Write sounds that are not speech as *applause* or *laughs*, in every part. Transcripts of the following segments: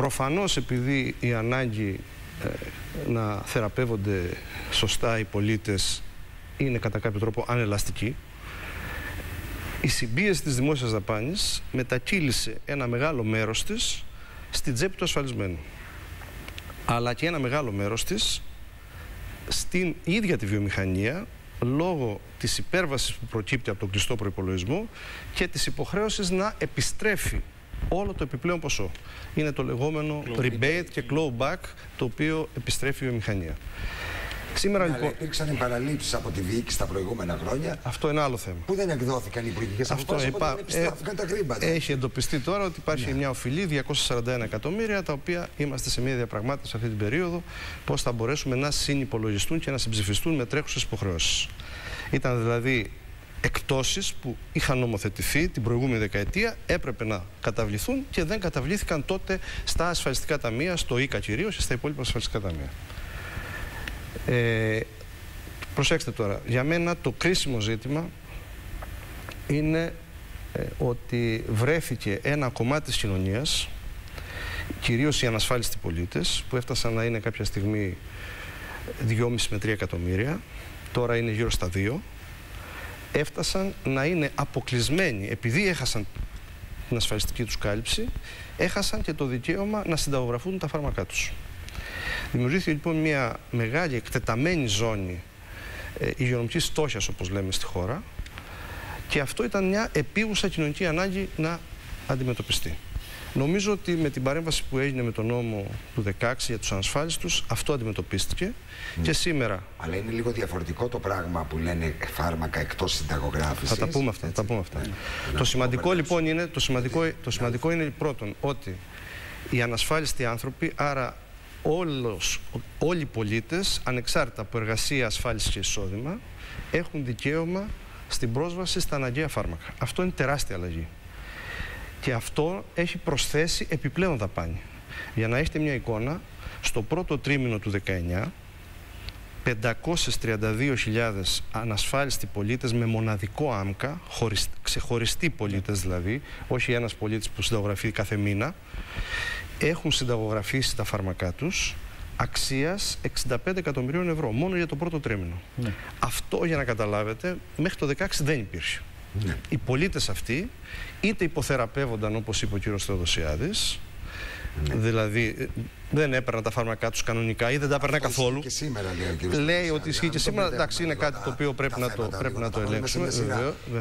Προφανώς επειδή η ανάγκη ε, να θεραπεύονται σωστά οι πολίτες είναι κατά κάποιο τρόπο ανελαστική, η συμπίεση της δημόσιας δαπάνης μετακύλησε ένα μεγάλο μέρος της στην τσέπη του ασφαλισμένου. Αλλά και ένα μεγάλο μέρος της στην ίδια τη βιομηχανία λόγω της υπέρβασης που προκύπτει από τον κλειστό προϋπολογισμό και της υποχρέωσης να επιστρέφει όλο το επιπλέον ποσό. Είναι το λεγόμενο rebate και clawback το οποίο επιστρέφει η βιομηχανία. Σήμερα ναι, λοιπόν. Υπήρξαν παραλήψει από τη διοίκηση τα προηγούμενα χρόνια. Αυτό είναι άλλο θέμα. Που δεν εκδόθηκαν οι υπουργικέ αποφάσεις. Αυτό επα... ε, τα χρήματα. Έχει εντοπιστεί τώρα ότι υπάρχει ναι. μια οφειλή 241 εκατομμύρια, τα οποία είμαστε σε μια διαπραγμάτευση αυτή την περίοδο, πώς θα μπορέσουμε να συνυπολογιστούν και να συμψηφιστούν με τρέχουσες υποχρεώσεις. Ήταν δηλαδή εκτόσεις που είχαν νομοθετηθεί την προηγούμενη δεκαετία έπρεπε να καταβληθούν και δεν καταβλήθηκαν τότε στα ασφαλιστικά ταμεία, στο ΙΚΑ κυρίως και στα υπόλοιπα ασφαλιστικά ταμεία. Ε, προσέξτε τώρα, για μένα το κρίσιμο ζήτημα είναι ε, ότι βρέθηκε ένα κομμάτι της κοινωνίας, κυρίως οι ανασφάλιστοι πολίτες, που έφτασαν να είναι κάποια στιγμή 2,5 με 3 εκατομμύρια, τώρα είναι γύρω στα 2, έφτασαν να είναι αποκλεισμένοι, επειδή έχασαν την ασφαλιστική τους κάλυψη, έχασαν και το δικαίωμα να συνταγογραφούν τα φάρμακά τους. Δημιουργήθηκε λοιπόν μια μεγάλη εκτεταμένη ζώνη ε, υγειονομικής φτώχειας όπως λέμε στη χώρα και αυτό ήταν μια επίγουσα κοινωνική ανάγκη να αντιμετωπιστεί. Νομίζω ότι με την παρέμβαση που έγινε με τον νόμο του 16 για τους ανασφάλιστους αυτό αντιμετωπίστηκε και σήμερα... Αλλά είναι λίγο διαφορετικό το πράγμα που λένε φάρμακα εκτός συνταγογράφησης. Θα τα πούμε αυτά. Θα τα πούμε αυτά. Ναι. Το σημαντικό λοιπόν είναι, το σημαντικό, το σημαντικό είναι πρώτον ότι οι ανασφάλιστοι άνθρωποι, άρα όλος, όλοι οι πολίτες, ανεξάρτητα από εργασία, ασφάλιση και εισόδημα, έχουν δικαίωμα στην πρόσβαση στα αναγκαία φάρμακα. Αυτό είναι τεράστια αλλαγή. Και αυτό έχει προσθέσει επιπλέον δαπάνη. Για να έχετε μια εικόνα, στο πρώτο τρίμηνο του 19, 532.000 ανασφάλιστοι πολίτες με μοναδικό άμκα, ξεχωριστοί πολίτες δηλαδή, όχι ένας πολίτης που συνταγογραφεί κάθε μήνα, έχουν συνταγογραφήσει τα φάρμακά τους αξίας 65 εκατομμυρίων ευρώ, μόνο για το πρώτο τρίμηνο. Ναι. Αυτό για να καταλάβετε, μέχρι το 16 δεν υπήρχε. Ναι. Οι πολίτες αυτοί είτε υποθεραπεύονταν όπως είπε ο κύριος Θεοδοσιάδης, ναι. Δηλαδή ε, δεν έπαιρναν τα φάρμακά τους κανονικά ή δεν τα έπαιρναν καθόλου. Και σήμερα λέει ο Λέει ότι ισχύει και σήμερα. Εντάξει, είναι κάτι το οποίο πρέπει να το, πρέπει να το ελέγξουμε.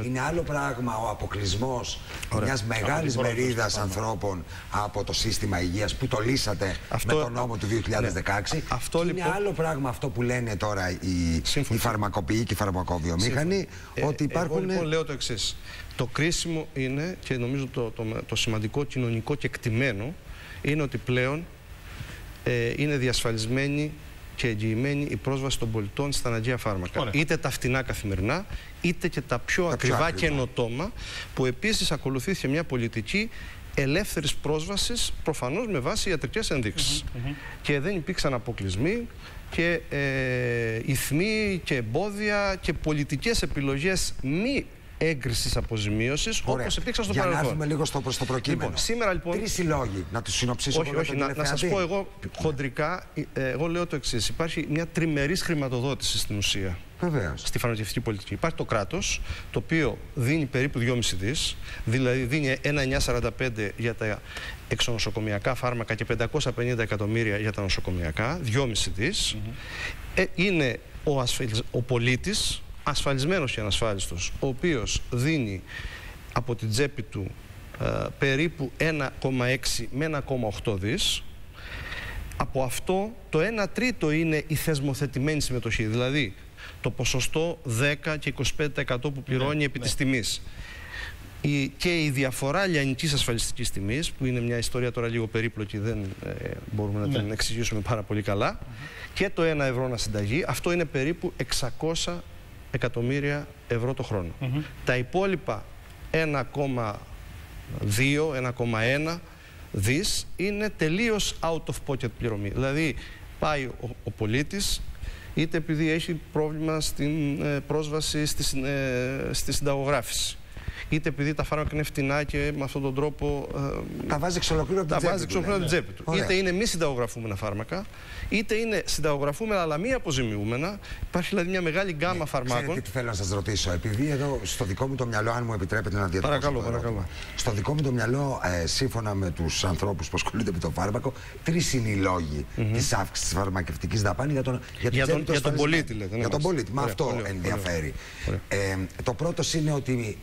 Είναι άλλο πράγμα ο αποκλεισμός μιας μεγάλης μερίδας ανθρώπων από το σύστημα υγείας που το λύσατε με τον νόμο του 2016. Αυτό, είναι λοιπόν- άλλο πράγμα αυτό που λένε τώρα οι, οι φαρμακοποιοί και οι φαρμακοβιομήχανοι. Ε, ότι υπάρχουν. Εγώ λοιπόν λέω το εξής. Το κρίσιμο είναι και νομίζω το, το, το σημαντικό κοινωνικό κεκτημένο είναι ότι πλέον ε, είναι διασφαλισμένη και εγγυημένη η πρόσβαση των πολιτών στα αναγκαία φάρμακα. Είτε τα φτηνά καθημερινά, είτε και τα πιο τα ακριβά καινοτόμα, που επίσης ακολουθήθηκε μια πολιτική ελεύθερης πρόσβασης, προφανώς με βάση ιατρικές ενδείξεις. Και δεν υπήρξαν αποκλεισμοί και ε, ηθμοί και εμπόδια και πολιτικές επιλογές μη έγκρισης αποζημίωσης όπως υπήρξαν στο Για παρελθόν. Για να έρθουμε λίγο στο προς το προκείμενο. Λοιπόν, σήμερα λοιπόν. Τρεις συλλόγοι, να τους συνοψίσω Όχι, όχι, να, να σας πω εγώ χοντρικά, ε, εγώ λέω το εξής. Υπάρχει μια τριμερής χρηματοδότηση στην ουσία. Βεβαίως. Στη φαρμακευτική πολιτική. Υπάρχει το κράτος, το οποίο δίνει περίπου 2,5 δις, δηλαδή δίνει 1,945 για τα εξονοσοκομιακά φάρμακα και 550 εκατομμύρια για τα νοσοκομιακά, 2,5 δις. Mm ε, είναι ο, ο πολίτης ασφαλισμένος και ανασφάλιστος, ο οποίος δίνει από την τσέπη του ε, περίπου 1,6 με 1,8 δις, από αυτό το 1 τρίτο είναι η θεσμοθετημένη συμμετοχή, δηλαδή το ποσοστό 10 και 25% που πληρώνει ναι, επί ναι. της τιμής. Η, και η διαφορά λιανικής ασφαλιστικής τιμής, που είναι μια ιστορία τώρα λίγο περίπλοκη, δεν ε, μπορούμε να ναι. την εξηγήσουμε πάρα πολύ καλά, και το 1 ευρώ να συνταγή, αυτό είναι περίπου 600 εκατομμύρια ευρώ το χρόνο. Τα υπόλοιπα 1,2, 1,1 δις είναι τελείως out of pocket πληρωμή. Δηλαδή πάει ο, ο πολίτης είτε επειδή έχει πρόβλημα στην ε, πρόσβαση στη, ε, στη συνταγογράφηση είτε επειδή τα φάρμακα είναι φτηνά και με αυτόν τον τρόπο. Ε, τα βάζει εξολοκλήρω από την τσέπη του. Είτε είναι μη συνταγογραφούμενα φάρμακα, είτε είναι συνταγογραφούμενα αλλά μη αποζημιούμενα. Υπάρχει δηλαδή μια μεγάλη γκάμα ναι, φαρμάκων. Ξέρετε τι θέλω να σας ρωτήσω. Επειδή εδώ στο δικό μου το μυαλό, αν μου επιτρέπετε να διατηρήσω. Παρακαλώ, παρακαλώ. Στο δικό μου το μυαλό, ε, σύμφωνα με τους ανθρώπους που ασχολούνται με το φάρμακο, τρεις είναι οι λόγοι mm -hmm. της αύξησης της φαρμακευτικής δαπάνης για τον, για, για τον, για τον πολίτη. Λέτε, για τον πολίτη. Μα αυτό ωραία, ενδιαφέρει. Ωραία. Ε, το πρώτος είναι ότι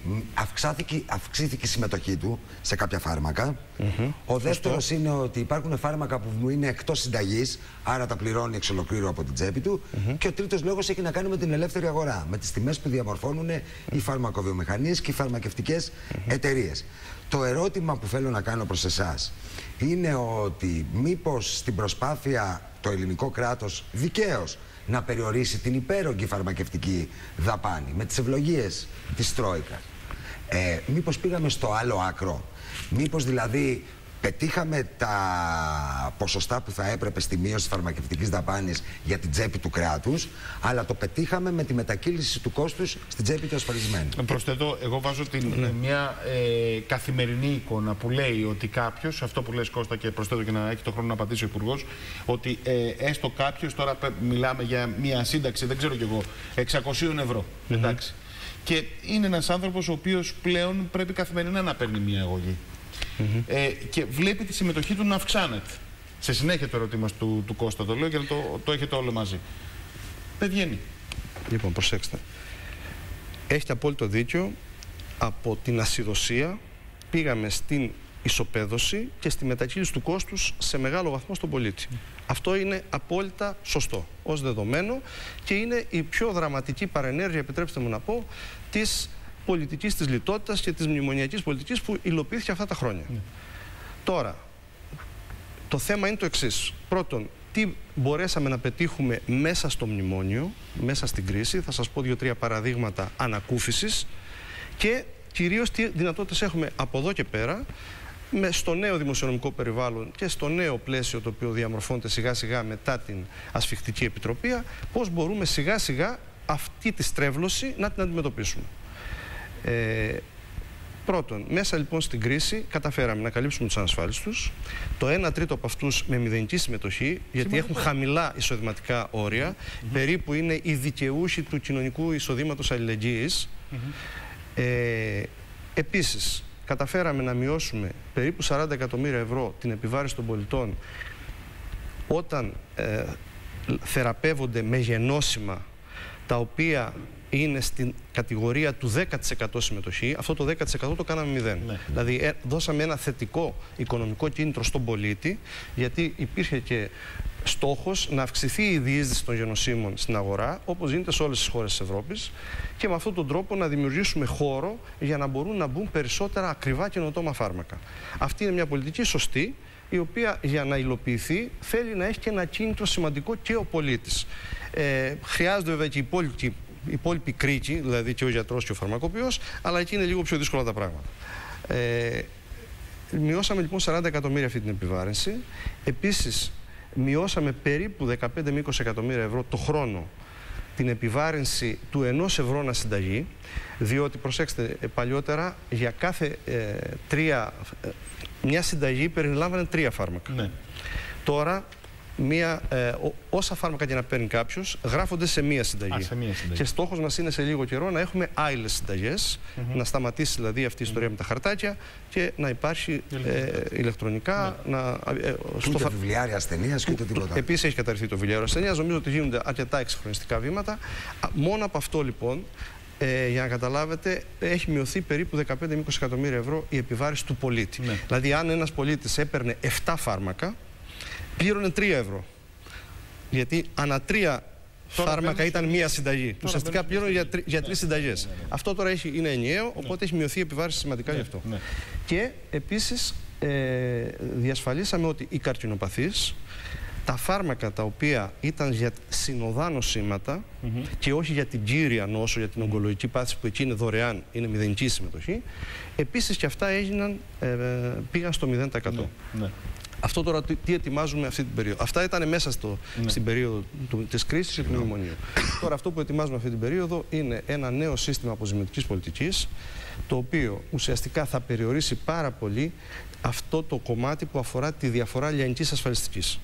αυξήθηκε, αυξήθηκε η συμμετοχή του σε κάποια φάρμακα. Mm -hmm. Ο δεύτερος είναι ότι υπάρχουν φάρμακα που είναι εκτός συνταγής, άρα τα πληρώνει εξ ολοκλήρου από την τσέπη του. Mm -hmm. Και ο τρίτος λόγος έχει να κάνει με την ελεύθερη αγορά, με τις τιμές που διαμορφώνουν οι φαρμακοβιομηχανίες και οι φαρμακευτικές mm -hmm. εταιρείες. Το ερώτημα που θέλω να κάνω προς εσάς είναι ότι μήπως στην προσπάθεια το ελληνικό κράτος δικαίως να περιορίσει την υπέρογγη φαρμακευτική δαπάνη με τις ευλογίες της Τρόικας. Ε, μήπως πήγαμε στο άλλο άκρο; Μήπως δηλαδή πετύχαμε τα ποσοστά που θα έπρεπε στη μείωση της φαρμακευτικής δαπάνης για την τσέπη του κράτους, αλλά το πετύχαμε με τη μετακύληση του κόστους στην τσέπη του ασφαλισμένου; Προσθέτω, εγώ βάζω την, ναι. μια ε, καθημερινή εικόνα που λέει ότι κάποιος, αυτό που λες Κώστα και προσθέτω και να έχει το χρόνο να απαντήσει ο Υπουργός, ότι ε, έστω κάποιος, τώρα μιλάμε για μια σύνταξη, δεν ξέρω κι εγώ, 600 ευρώ. Εντάξει. Και είναι ένας άνθρωπος ο οποίος πλέον πρέπει καθημερινά να παίρνει μια αγωγή ε, και βλέπει τη συμμετοχή του να αυξάνεται. Σε συνέχεια το ερώτημα του, του Κώστα το λέω και το, το έχετε όλο μαζί. Δεν βγαίνει. Λοιπόν, προσέξτε. Έχετε απόλυτο δίκιο. Από την ασυδοσία πήγαμε στην ισοπαίδωση και στη μετακύληση του κόστους σε μεγάλο βαθμό στον πολίτη. Αυτό είναι απόλυτα σωστό ως δεδομένο και είναι η πιο δραματική παρενέργεια, επιτρέψτε μου να πω, της πολιτικής της λιτότητας και της μνημονιακής πολιτικής που υλοποιήθηκε αυτά τα χρόνια. Ναι. Τώρα, το θέμα είναι το εξής. Πρώτον, τι μπορέσαμε να πετύχουμε μέσα στο μνημόνιο, μέσα στην κρίση. Θα σας πω δύο-τρία παραδείγματα ανακούφισης και κυρίως τι δυνατότητες έχουμε από εδώ και πέρα με στο νέο δημοσιονομικό περιβάλλον και στο νέο πλαίσιο το οποίο διαμορφώνεται σιγά σιγά μετά την ασφιχτική επιτροπή, πώς μπορούμε σιγά σιγά αυτή τη στρέβλωση να την αντιμετωπίσουμε. Ε, πρώτον, μέσα λοιπόν στην κρίση καταφέραμε να καλύψουμε τους ανασφάλιστους. Το 1 τρίτο από αυτούς με μηδενική συμμετοχή, γιατί έχουν χαμηλά εισοδηματικά όρια, περίπου είναι οι δικαιούχοι του κοινωνικού εισοδήματος αλληλεγγύης. ε, Επίσης, καταφέραμε να μειώσουμε περίπου 40 εκατομμύρια ευρώ την επιβάρηση των πολιτών όταν ε, θεραπεύονται με γενώσιμα τα οποία είναι στην κατηγορία του 10% συμμετοχή, αυτό το 10% το κάναμε μηδέν. Ναι. Δηλαδή ε, δώσαμε ένα θετικό οικονομικό κίνητρο στον πολίτη, γιατί υπήρχε και στόχος να αυξηθεί η διείσδυση των γενοσύμων στην αγορά, όπως γίνεται σε όλες τις χώρες της Ευρώπης, και με αυτόν τον τρόπο να δημιουργήσουμε χώρο για να μπορούν να μπουν περισσότερα ακριβά καινοτόμα φάρμακα. Αυτή είναι μια πολιτική σωστή, η οποία για να υλοποιηθεί θέλει να έχει και ένα κίνητρο σημαντικό και ο πολίτης. Ε, χρειάζονται βέβαια και οι υπόλοιποι η υπόλοιπη κρίκη, δηλαδή και ο γιατρός και ο φαρμακοποιός, αλλά εκεί είναι λίγο πιο δύσκολα τα πράγματα. Ε, μειώσαμε λοιπόν 40 εκατομμύρια αυτή την επιβάρυνση. Επίσης, μειώσαμε περίπου 15 με 20 εκατομμύρια ευρώ το χρόνο την επιβάρυνση του ενός ευρώ να συνταγή, διότι προσέξτε, ε, παλιότερα για κάθε ε, τρία, ε, μια συνταγή περιλάμβανε τρία φάρμακα. Ναι. Τώρα μία, ε, όσα φάρμακα και να παίρνει κάποιος, γράφονται σε μία συνταγή. σε μία συνταγή. Και στόχος μας είναι σε λίγο καιρό να έχουμε άλλες συνταγές, να σταματήσει δηλαδή αυτή η ιστορία με τα χαρτάκια και να υπάρχει ε, ηλεκτρονικά. Ναι. Να, ε, στο ούτε βιβλιάρια ασθενείας και ούτε τίποτα. Επίσης έχει καταρριφθεί το βιβλιάριο ασθενείας. Νομίζω ότι γίνονται αρκετά εξυγχρονιστικά βήματα. Μόνο από αυτό λοιπόν ε, για να καταλάβετε, έχει μειωθεί περίπου 15-20 εκατομμύρια ευρώ η επιβάρηση του πολίτη. Ναι. Δηλαδή, αν ένας πολίτης έπαιρνε 7 φάρμακα, πλήρωνε 3 ευρώ. Γιατί ανά τρία φάρμακα ήταν μία συνταγή. Ουσιαστικά πλήρωνε για, τρι, για τρεις συνταγές. Ναι, ναι, ναι. Αυτό τώρα έχει, είναι ενιαίο, οπότε έχει μειωθεί η επιβάρηση σημαντικά γι' αυτό. Και επίσης ε, διασφαλίσαμε ότι οι καρκινοπαθείς, τα φάρμακα τα οποία ήταν για συνοδά νοσήματα και όχι για την κύρια νόσο, για την ογκολογική πάθηση που εκεί είναι δωρεάν, είναι μηδενική συμμετοχή, επίσης και αυτά έγιναν, ε, πήγαν στο 0%. Ναι, Αυτό τώρα τι ετοιμάζουμε αυτή την περίοδο. Αυτά ήταν μέσα στο, ναι. στην περίοδο του, της κρίσης και του ναι. μνημονίου. τώρα αυτό που ετοιμάζουμε αυτή την περίοδο είναι ένα νέο σύστημα αποζημιωτικής πολιτικής το οποίο ουσιαστικά θα περιορίσει πάρα πολύ αυτό το κομμάτι που αφορά τη διαφορά λιανικής ασφαλιστικής.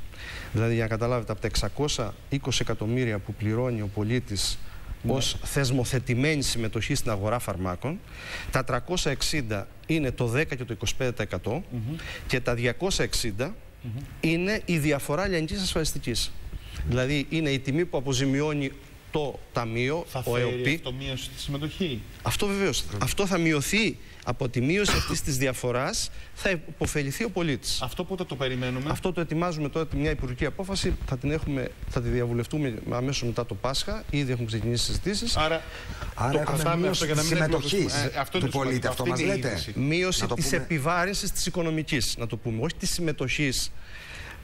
Δηλαδή για να καταλάβετε από τα 620 εκατομμύρια που πληρώνει ο πολίτης ναι. ως θεσμοθετημένη συμμετοχή στην αγορά φαρμάκων. Τα 360 είναι το 10 και το 25% και τα 260 είναι η διαφορά λιανικής ασφαλιστικής. Δηλαδή είναι η τιμή που αποζημιώνει το ταμείο, θα ο ΕΟΠΗ. Αυτό μείωση στη συμμετοχή; Αυτό βεβαίως. Αυτό θα μειωθεί από τη μείωση αυτής της διαφοράς θα υποφεληθεί ο πολίτης. Αυτό πότε το περιμένουμε. Αυτό το ετοιμάζουμε τώρα μια υπουργική απόφαση. Θα την έχουμε, θα τη διαβουλευτούμε αμέσως μετά το Πάσχα. Ήδη έχουμε ξεκινήσει συζητήσεις. Άρα, Άρα το έχουμε μείωση της συμμετοχής ε, του πολίτη. Αυτό μας λέτε. Μείωση της επιβάρυνσης της οικονομικής, να το πούμε. Όχι της συμμετοχής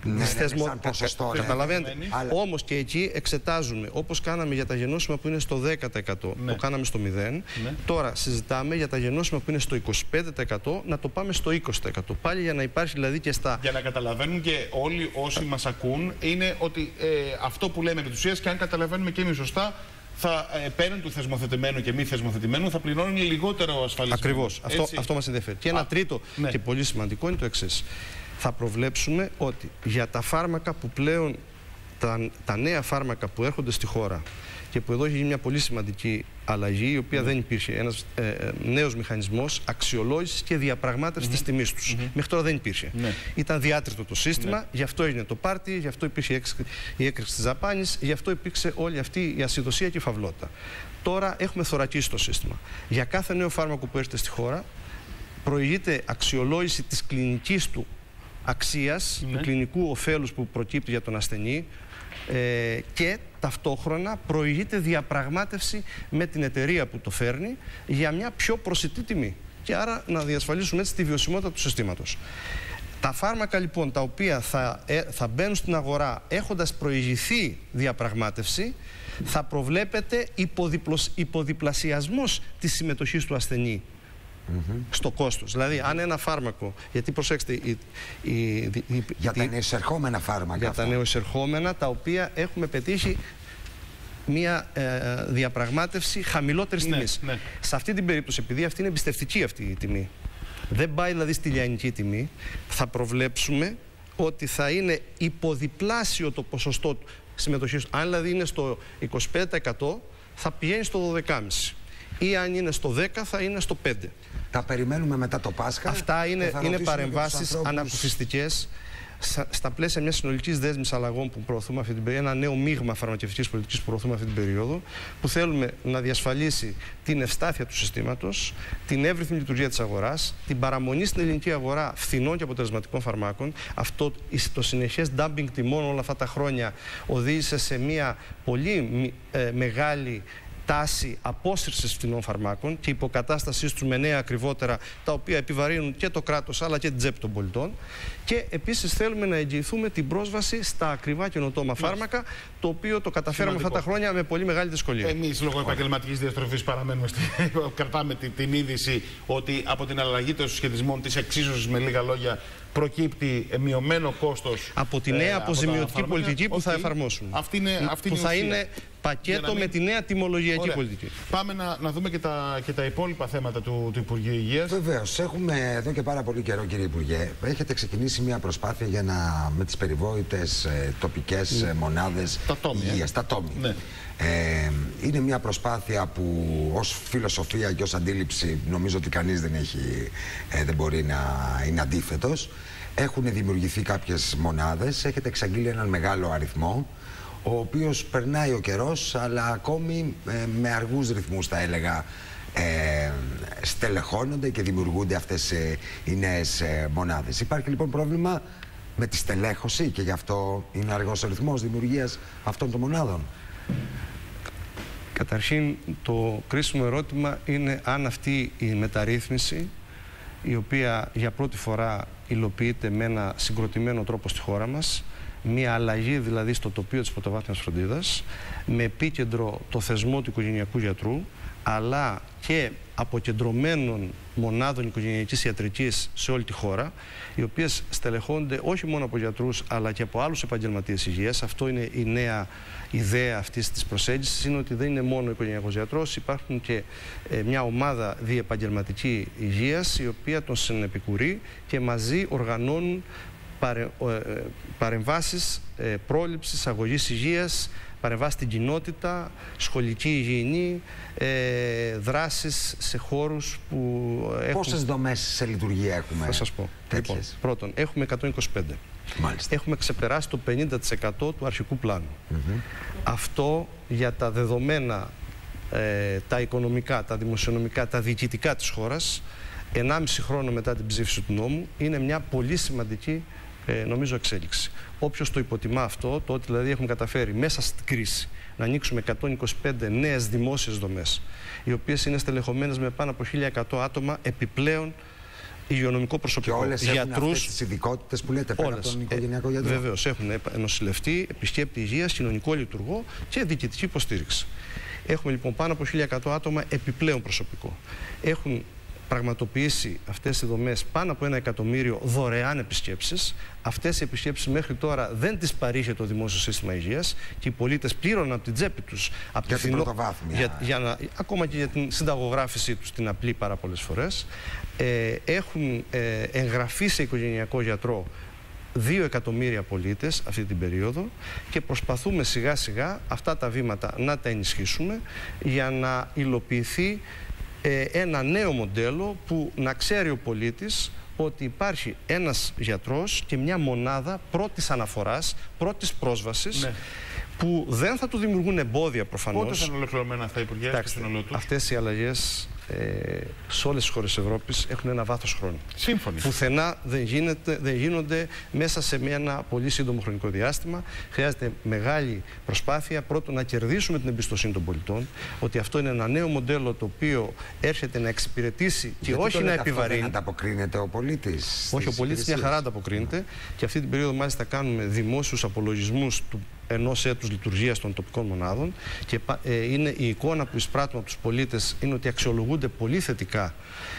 ναι, θεσμο... σαν ποσοστό. Καταλαβαίνετε. Αλλά... Όμως και εκεί εξετάζουμε, όπως κάναμε για τα γενώσιμα που είναι στο 10%, ναι. το κάναμε στο 0. Ναι. Τώρα συζητάμε για τα γενώσιμα που είναι στο 25% να το πάμε στο 20%. Πάλι για να υπάρχει δηλαδή και στα. Για να καταλαβαίνουν και όλοι όσοι μας ακούν, είναι ότι ε, αυτό που λέμε με του και αν καταλαβαίνουμε και εμείς σωστά, θα ε, πέραν του θεσμοθετημένου και μη θεσμοθετημένου θα πληρώνουν λιγότερο ασφαλισμός. Ακριβώς. Αυτό, αυτό μας ενδιαφέρει. Και ένα τρίτο ναι. και πολύ σημαντικό είναι το εξής θα προβλέψουμε ότι για τα φάρμακα που πλέον, τα, τα νέα φάρμακα που έρχονται στη χώρα και που εδώ έχει γίνει μια πολύ σημαντική αλλαγή, η οποία ναι. δεν υπήρχε. Ένας ε, ε, νέος μηχανισμός αξιολόγησης και διαπραγμάτευσης mm -hmm. της τιμής τους. Μέχρι τώρα δεν υπήρχε. Ναι. Ήταν διάτριτο το σύστημα, ναι. γι' αυτό έγινε το πάρτι, γι' αυτό υπήρχε η έκρηξη της Ζαπάνη, γι' αυτό υπήρξε όλη αυτή η ασυδοσία και η φαυλότητα. Τώρα έχουμε θωρακίσει το σύστημα. Για κάθε νέο φάρμακο που έρχεται στη χώρα, προηγείται αξιολόγηση της κλινικής του αξίας, του ναι. κλινικού ωφέλους που προκύπτει για τον ασθενή ε, και ταυτόχρονα προηγείται διαπραγμάτευση με την εταιρεία που το φέρνει για μια πιο προσιτή τιμή και άρα να διασφαλίσουμε έτσι τη βιωσιμότητα του συστήματος. Τα φάρμακα λοιπόν τα οποία θα, ε, θα μπαίνουν στην αγορά έχοντας προηγηθεί διαπραγμάτευση θα προβλέπεται υποδιπλασιασμός της συμμετοχής του ασθενή στο κόστος. Δηλαδή, αν ένα φάρμακο, γιατί προσέξτε... Η, η, για τα νεοεισερχόμενα φάρμακα. Για αυτά. τα νεοεισερχόμενα, τα οποία έχουμε πετύχει μια ε, διαπραγμάτευση χαμηλότερης ναι, τιμής. Ναι. Σε αυτή την περίπτωση, επειδή αυτή είναι εμπιστευτική αυτή η τιμή, δεν πάει δηλαδή στη λιανική τιμή, θα προβλέψουμε ότι θα είναι υποδιπλάσιο το ποσοστό συμμετοχής. Αν δηλαδή είναι στο 25% θα πηγαίνει στο 12,5% ή αν είναι στο 10 θα είναι στο 5. Τα περιμένουμε μετά το Πάσχα. Αυτά είναι, είναι παρεμβάσεις ανακουφιστικές στα πλαίσια μιας συνολικής δέσμης αλλαγών που προωθούμε αυτή την περίοδο, ένα νέο μείγμα φαρμακευτικής πολιτικής που προωθούμε αυτή την περίοδο, που θέλουμε να διασφαλίσει την ευστάθεια του συστήματος, την εύρυθμη λειτουργία της αγοράς, την παραμονή στην ελληνική αγορά φθηνών και αποτελεσματικών φαρμάκων. Αυτό το συνεχές dumping τιμών όλα αυτά τα χρόνια οδήγησε σε μια πολύ ε, μεγάλη τάση απόσυρσης φθηνών φαρμάκων και υποκατάστασής τους με νέα ακριβότερα, τα οποία επιβαρύνουν και το κράτος αλλά και την τσέπη των πολιτών. Και επίσης θέλουμε να εγγυηθούμε την πρόσβαση στα ακριβά καινοτόμα φάρμακα, το οποίο το καταφέραμε αυτά τα χρόνια με πολύ μεγάλη δυσκολία. Εμείς, λόγω επαγγελματικής διαστροφής, παραμένουμε στη... *laughs* κρατάμε την, την είδηση ότι από την αλλαγή των συσχετισμών της εξίσωσης, με λίγα λόγια, προκύπτει μειωμένο κόστος. Από τη νέα ε, αποζημιωτική πολιτική που θα εφαρμόσουμε. Αυτή είναι, αυτή που θα είναι πακέτο με τη νέα τιμολογιακή πολιτική. Πάμε να, να δούμε και τα, και τα υπόλοιπα θέματα του, του Υπουργείου Υγείας. Βεβαίως. Έχουμε εδώ και πάρα πολύ καιρό, κύριε Υπουργέ, έχετε ξεκινήσει μια προσπάθεια για να, με τις περιβόητες ε, τοπικές ε, μονάδες υγείας, τα τόμια. Ναι. Ε, είναι μια προσπάθεια που ως φιλοσοφία και ως αντίληψη νομίζω ότι κανείς δεν, έχει, ε, δεν μπορεί να είναι αντίθετος. Έχουν δημιουργηθεί κάποιες μονάδες, έχετε εξαγγείλει έναν μεγάλο αριθμό ο οποίος περνάει ο καιρός αλλά ακόμη ε, με αργούς ρυθμούς θα έλεγα ε, στελεχώνονται και δημιουργούνται αυτές οι νέες μονάδες. Υπάρχει λοιπόν πρόβλημα με τη στελέχωση και γι' αυτό είναι αργός ο ρυθμός δημιουργίας αυτών των μονάδων; Καταρχήν το κρίσιμο ερώτημα είναι αν αυτή η μεταρρύθμιση η οποία για πρώτη φορά υλοποιείται με ένα συγκροτημένο τρόπο στη χώρα μας μια αλλαγή δηλαδή στο τοπίο της πρωτοβάθμιας φροντίδας με επίκεντρο το θεσμό του οικογενειακού γιατρού αλλά και αποκεντρωμένων μονάδων οικογενειακής ιατρικής σε όλη τη χώρα, οι οποίες στελεχώνται όχι μόνο από γιατρούς αλλά και από άλλους επαγγελματίες υγείας. Αυτό είναι η νέα ιδέα αυτής της προσέγγισης, είναι ότι δεν είναι μόνο ο οικογενειακός γιατρός, υπάρχουν και ε, μια ομάδα διεπαγγελματική υγείας η οποία τον συνεπικουρεί και μαζί οργανώνουν παρε, ε, παρεμβάσεις ε, πρόληψης, αγωγής υγείας, παρεμβάσεις στην κοινότητα, σχολική υγιεινή, ε, δράσεις σε χώρους που έχουν... Πόσες δομές σε λειτουργία έχουμε Θα σας πω. Λοιπόν, πρώτον, έχουμε 125. Μάλιστα. Έχουμε ξεπεράσει το 50% του αρχικού πλάνου. Αυτό για τα δεδομένα, ε, τα οικονομικά, τα δημοσιονομικά, τα διοικητικά της χώρας, 1,5 χρόνο μετά την ψήφιση του νόμου, είναι μια πολύ σημαντική ε, νομίζω εξέλιξη. Όποιος το υποτιμά αυτό, το ότι δηλαδή έχουμε καταφέρει μέσα στην κρίση να ανοίξουμε 125 νέες δημόσιες δομές, οι οποίες είναι στελεχωμένες με πάνω από 1.100 άτομα επιπλέον υγειονομικό προσωπικό. Και όλες έχουν τις ειδικότητες που λέτε πέρα από τον οικογενειακό γιατρό. Ε, Βεβαίως έχουν νοσηλευτή, επισκέπτη υγείας, κοινωνικό λειτουργό και διοικητική υποστήριξη. Έχουμε λοιπόν πάνω από 1.100 άτομα επιπλέον προσωπικό. Έχουν πραγματοποιήσει αυτές οι δομές πάνω από ένα εκατομμύριο δωρεάν επισκέψεις. Αυτές οι επισκέψεις μέχρι τώρα δεν τις παρήχε το Δημόσιο Σύστημα Υγείας και οι πολίτες πλήρωναν από την τσέπη τους από για την πρωτοβάθμια. Για, για να, ακόμα και για την συνταγογράφησή τους την απλή πάρα πολλές φορές. Ε, έχουν ε, εγγραφεί σε οικογενειακό γιατρό δύο εκατομμύρια πολίτες αυτή την περίοδο και προσπαθούμε σιγά σιγά αυτά τα βήματα να τα ενισχύσουμε για να υλοποιηθεί ε, ένα νέο μοντέλο που να ξέρει ο πολίτης ότι υπάρχει ένας γιατρός και μια μονάδα πρώτης αναφοράς, πρώτης πρόσβασης ναι. που δεν θα του δημιουργούν εμπόδια προφανώς. Πότε θα είναι ολοκληρωμένα αυτά, Υπουργέ, στο σύνολό Αυτές οι αλλαγές ε, σε όλες τις χώρες της Ευρώπης έχουν ένα βάθος χρόνου. Σύμφωνοι. Πουθενά δεν, γίνεται, δεν γίνονται μέσα σε ένα πολύ σύντομο χρονικό διάστημα. Χρειάζεται μεγάλη προσπάθεια πρώτον να κερδίσουμε την εμπιστοσύνη των πολιτών ότι αυτό είναι ένα νέο μοντέλο το οποίο έρχεται να εξυπηρετήσει και όχι να επιβαρύνει. Δεν ανταποκρίνεται ο πολίτης. Όχι, ο πολίτης μια χαρά ανταποκρίνεται και αυτή την περίοδο μάλιστα κάνουμε δημόσιους απολογισμούς του ενός έτους λειτουργίας των τοπικών μονάδων και ε, είναι η εικόνα που εισπράττουν από τους πολίτες είναι ότι αξιολογούνται πολύ θετικά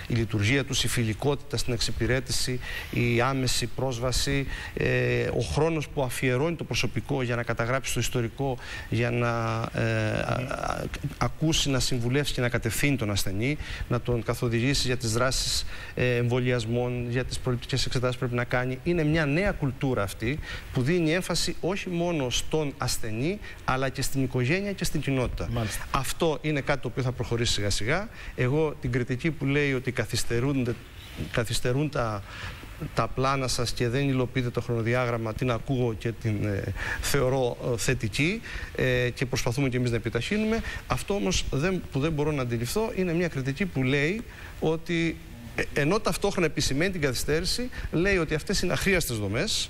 η λειτουργία τους, η φιλικότητα στην εξυπηρέτηση, η άμεση πρόσβαση, ε, ο χρόνος που αφιερώνει το προσωπικό για να καταγράψει το ιστορικό, για να ε, ακούσει, να συμβουλεύσει και να κατευθύνει τον ασθενή, να τον καθοδηγήσει για τις δράσεις ε, εμβολιασμών, για τις προληπτικές εξετάσεις που πρέπει να κάνει. Είναι μια νέα κουλτούρα αυτή που δίνει έμφαση όχι μόνο στο στον ασθενή, αλλά και στην οικογένεια και στην κοινότητα. Αυτό είναι κάτι το οποίο θα προχωρήσει σιγά σιγά. Εγώ την κριτική που λέει ότι καθυστερούν τα, τα πλάνα σας και δεν υλοποιείτε το χρονοδιάγραμμα, την ακούω και την ε, θεωρώ ε, θετική ε, και προσπαθούμε και εμείς να επιταχύνουμε. Αυτό όμως δεν, που δεν μπορώ να αντιληφθώ είναι μια κριτική που λέει ότι ενώ ταυτόχρονα επισημαίνει την καθυστέρηση, λέει ότι αυτές είναι αχρίαστες δομές,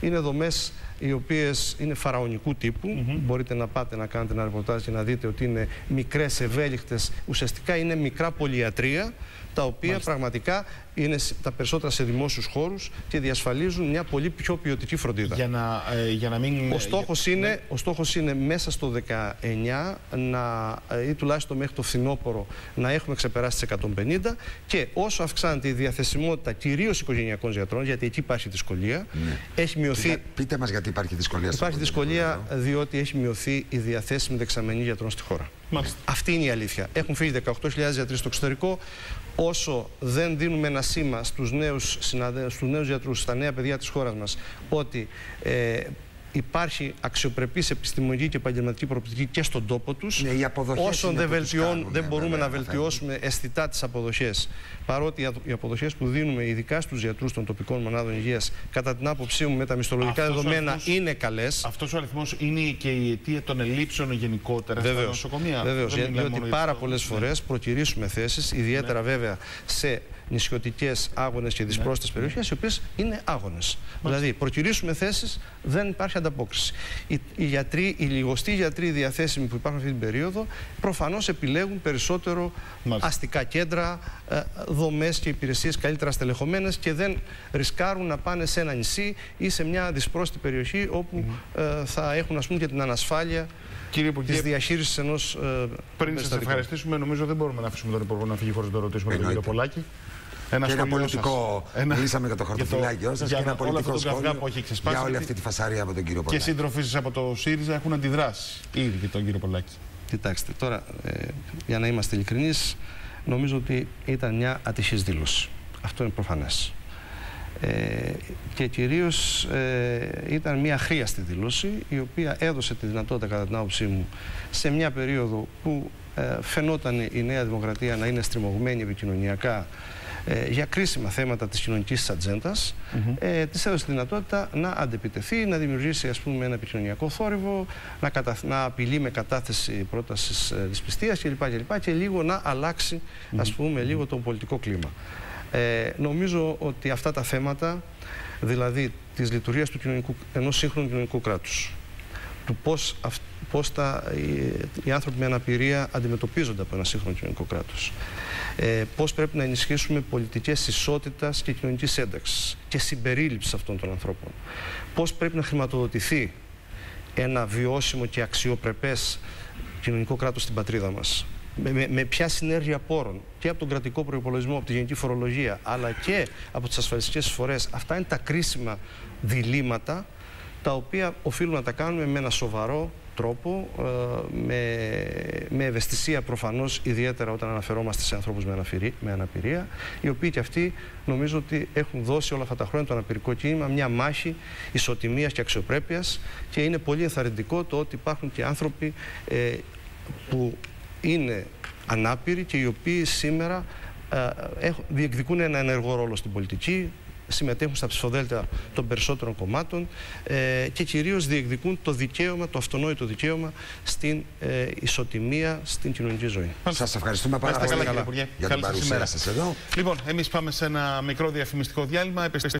είναι δομές οι οποίες είναι φαραωνικού τύπου. Μπορείτε να πάτε να κάνετε ένα ρεπορτάζ και να δείτε ότι είναι μικρές, ευέλικτες, ουσιαστικά είναι μικρά πολυατρία τα οποία πραγματικά είναι τα περισσότερα σε δημόσιους χώρους και διασφαλίζουν μια πολύ πιο ποιοτική φροντίδα. Για να, ε, για να μην... Ο στόχος, είναι, ναι. ο στόχος είναι μέσα στο 19 να, ε, ή τουλάχιστον μέχρι το φθινόπωρο να έχουμε ξεπεράσει τις 150 και όσο αυξάνεται η διαθεσιμότητα κυρίως οικογενειακών γιατρών, γιατί εκεί υπάρχει δυσκολία, ναι. έχει μειωθεί... Πείτε, πείτε μας γιατί υπάρχει δυσκολία. Υπάρχει δυσκολία διότι έχει μειωθεί η διαθέσιμη δεξαμενή γιατρών στη χώρα. Μάλιστα. Αυτή είναι η αλήθεια. Έχουν φύγει 18.000 γιατροί στο εξωτερικό. Όσο δεν δίνουμε ένα σήμα στους νέους, συναδε... στους νέους γιατρούς, στα νέα παιδιά της χώρας μας, ότι ε, υπάρχει αξιοπρεπής επιστημονική και επαγγελματική προοπτική και στον τόπο τους. Ναι, Όσον δεν, βελτιών, δεν μπορούμε να βελτιώσουμε αισθητά τις αποδοχές. Παρότι οι αποδοχές που δίνουμε, ειδικά στους γιατρούς των τοπικών μονάδων υγείας, κατά την άποψή μου, με τα μισθολογικά δεδομένα αριθμός, είναι καλές. Αυτός ο αριθμός είναι και η αιτία των ελλείψεων γενικότερα Βεβαίως, στα νοσοκομεία. Βεβαίως. Διότι πάρα πολλές φορές προκυρήσουμε θέσεις, ιδιαίτερα ναι. βέβαια σε νησιωτικές άγονε και δυσπρόσιτε ναι. περιοχές, οι οποίες είναι άγονε. Δηλαδή, προκυρήσουμε θέσεις, δεν υπάρχει ανταπόκριση. Οι, οι, γιατροί, οι λιγοστοί γιατροί διαθέσιμοι που υπάρχουν αυτή την περίοδο, προφανώς επιλέγουν περισσότερο αστικά κέντρα, ε, δομές και υπηρεσίες καλύτερα στελεχωμένες και δεν ρισκάρουν να πάνε σε ένα νησί ή σε μια δυσπρόσιτη περιοχή όπου ε, θα έχουν ας πούμε και την ανασφάλεια Κύριε Υπουργέ, της διαχείρισης ενός. Ε, πριν σας ευχαριστήσουμε, νομίζω δεν μπορούμε να αφήσουμε τον Υπουργό να φύγει χωρίς να το ρωτήσουμε τον κύριο Πολάκη. Ένα και ένα πολιτικό. Ένα... Μιλήσαμε για το χαρτοφυλάκιό σας και ένα πολιτικό σχόλιο που έχει ξεσπάσει, για όλη αυτή τη φασαρία από τον κύριο Πολάκη. Και σύντροφοι σας από το ΣΥΡΙΖΑ έχουν αντιδράσει ήδη και τον κύριο Πολάκη. Κοιτάξτε, τώρα ε, για να είμαστε ειλικρινείς, νομίζω ότι ήταν μια ατυχής δήλωση. Αυτό είναι προφανές. Ε, και κυρίως ε, ήταν μια χρήαστη δήλωση η οποία έδωσε τη δυνατότητα κατά την άποψή μου σε μια περίοδο που ε, φαινόταν η Νέα Δημοκρατία να είναι στριμωγμένη επικοινωνιακά ε, για κρίσιμα θέματα της κοινωνικής ατζέντας, mm -hmm. ε, της έδωσε τη δυνατότητα να αντεπιτεθεί, να δημιουργήσει ας πούμε ένα επικοινωνιακό θόρυβο, να, κατα... να απειλεί με κατάθεση πρότασης ε, δυσπιστίας κλπ. Και, και λίγο να αλλάξει ας πούμε λίγο το πολιτικό κλίμα. Ε, νομίζω ότι αυτά τα θέματα, δηλαδή της λειτουργίας του κοινωνικού, ενός σύγχρονου κοινωνικού κράτους, του πώς, πώς τα, οι, οι, άνθρωποι με αναπηρία αντιμετωπίζονται από ένα σύγχρονο κοινωνικό κράτος, ε, πώς πρέπει να ενισχύσουμε πολιτικές ισότητας και κοινωνικής ένταξης και συμπερίληψης αυτών των ανθρώπων, πώς πρέπει να χρηματοδοτηθεί ένα βιώσιμο και αξιοπρεπές κοινωνικό κράτος στην πατρίδα μας με, με, ποια συνέργεια πόρων και από τον κρατικό προπολογισμό, από τη γενική φορολογία, αλλά και από τις ασφαλιστικές φορέ. Αυτά είναι τα κρίσιμα διλήμματα τα οποία οφείλουμε να τα κάνουμε με ένα σοβαρό τρόπο, ε, με, με ευαισθησία προφανώς, ιδιαίτερα όταν αναφερόμαστε σε ανθρώπους με, με αναπηρία, οι οποίοι και αυτοί νομίζω ότι έχουν δώσει όλα αυτά τα χρόνια το αναπηρικό κίνημα μια μάχη ισοτιμίας και αξιοπρέπειας και είναι πολύ ενθαρρυντικό το ότι υπάρχουν και άνθρωποι ε, που είναι ανάπηροι και οι οποίοι σήμερα ε, διεκδικούν ένα ενεργό ρόλο στην πολιτική, συμμετέχουν στα ψηφοδέλτια των περισσότερων κομμάτων ε, και κυρίως διεκδικούν το δικαίωμα, το αυτονόητο δικαίωμα στην ε, ισοτιμία στην κοινωνική ζωή. Σας ευχαριστούμε πάρα πολύ για την παρουσία σας εδώ. Λοιπόν, εμείς πάμε σε ένα μικρό διαφημιστικό διάλειμμα.